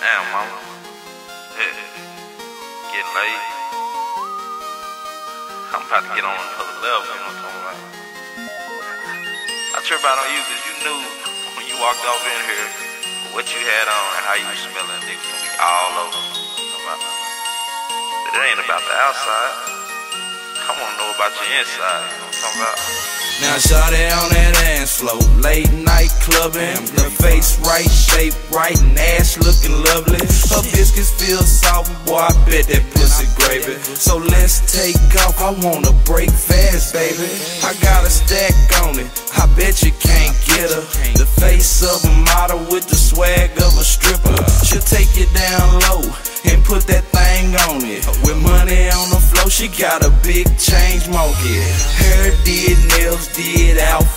Damn, mama. Yeah. Get late. I'm about to get on another level, you know what I'm talking about? I trip out on you because you knew when you walked off in here what you had on and how you was smelling. Niggas gonna be all over. But it ain't about the outside. I wanna know about your inside, you know what I'm talking about? Now shawty on that late night clubbing. The face right, shape right, and ass looking lovely. Her biscuits feel soft, boy, I bet that pussy gravy. So let's take off, I wanna break fast, baby. I got a stack on it, I bet you can't get her. The face of a model with the swag of a stripper. She'll take you down low and put that thing on it. With money on the floor, she got a big change monkey. Hair did, nails did, outfit.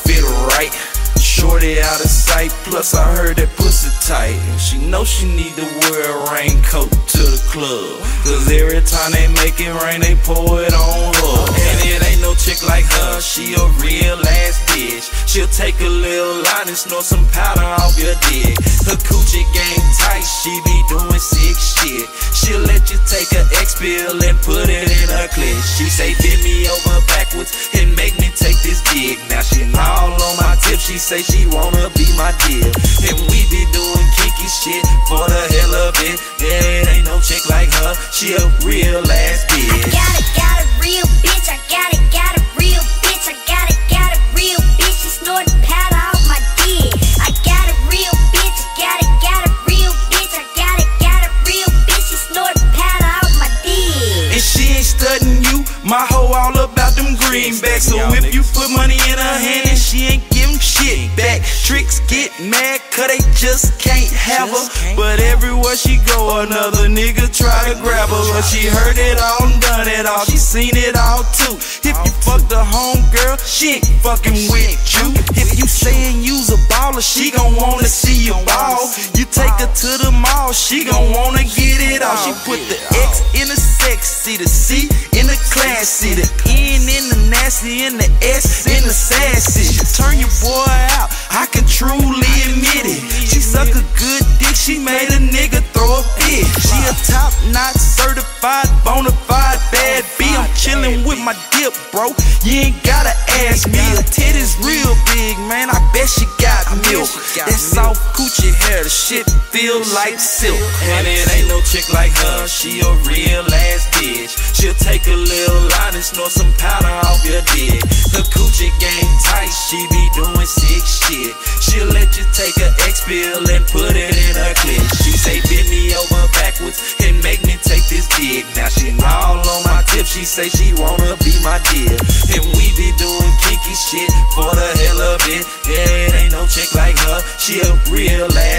Shorty out of sight, plus I heard that pussy tight. And she know she need to wear a raincoat to the club. Cause every time they make it rain, they pour it on her. And it ain't no chick like her, she a real ass bitch. She'll take a little line and snort some powder off your dick. Her coochie game tight, she be doing sick shit. She'll let you take a X pill and put it in her clit. She say, bend me over she say she wanna be my dear. And we be doing kinky shit for the hell of it. Yeah, it ain't no chick like her, she a real ass bitch. I got it, got a real bitch, I got it, got a real bitch, I got it, got a real bitch, she snorting powder off my dick. I got a real bitch, I got it, got a real bitch, I got it, got a real bitch, she snorting powder off my dick. And she ain't studying you, my hoe all about them greenbacks. So if you put money mad cause they just can't have her. But everywhere she go, another nigga try to grab her. But she heard it all and done it all, she seen it all too. If you fuck the home girl, she ain't fucking with you. If you saying you's a baller, she gon' wanna see you ball. You take her to the mall, she gon' wanna get it all. She put the X in the sexy, the C in the classy, the N in the nasty, and the S in the sassy. Turn your boy out, I can truly admit it. She suck a good dick, she made a nigga throw a fit. She a top notch certified, bona fide bad B. I'm chillin' with my dip, bro. You ain't gotta ask me. Her titties real big, man. I bet she got milk. That soft coochie hair, the shit feel like silk. And it ain't no chick like her, she a real ass bitch. She'll take a little line and snort some powder off your dick. Her coochie game tight, she be doing shit. Pill and put it in her clit. She say, bend me over backwards and make me take this dick. Now she all on my tip, she say she wanna be my dear. And we be doing kinky shit for the hell of it. Yeah, it ain't no chick like her, she a real ass